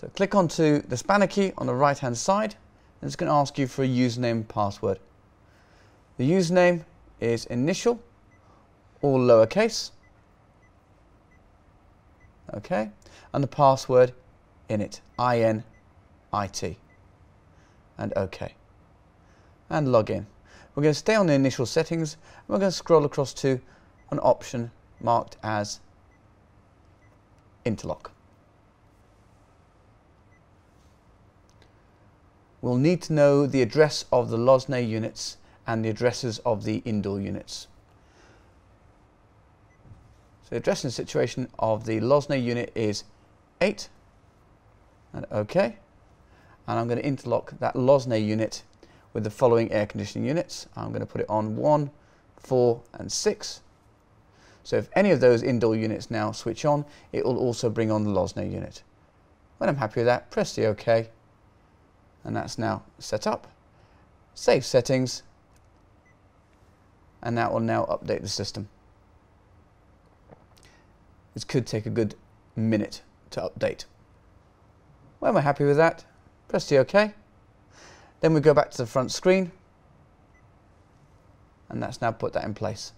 So click onto the spanner key on the right hand side and it's going to ask you for a username and password. The username is initial, all lowercase. Okay, and the password init, I-N-I-T. And OK. And log in. We're going to stay on the initial settings and we're going to scroll across to an option marked as interlock. We'll need to know the address of the Lossnay units and the addresses of the indoor units. So the address and situation of the Lossnay unit is 8 and OK. And I'm going to interlock that Lossnay unit with the following air conditioning units. I'm going to put it on 1, 4 and 6. So if any of those indoor units now switch on, it will also bring on the Lossnay unit. When I'm happy with that, press the OK and that's now set up. Save settings and that will now update the system. This could take a good minute to update. When we're happy with that, press the OK. Then we go back to the front screen and that's now put that in place.